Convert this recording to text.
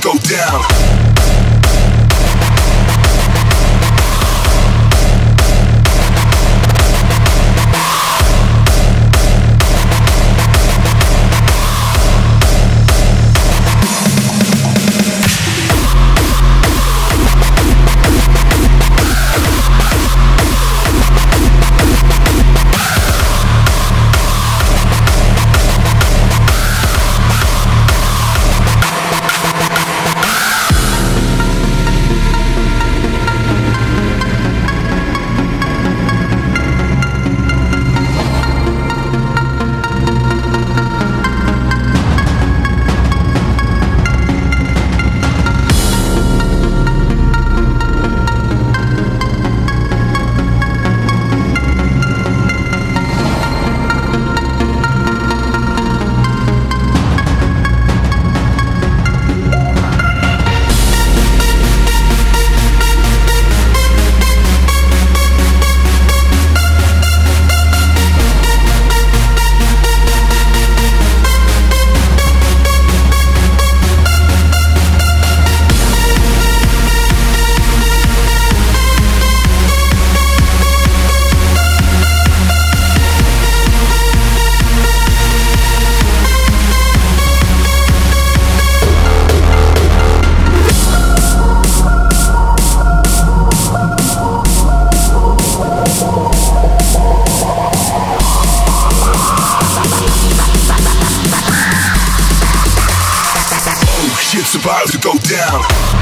to go down. About to go down.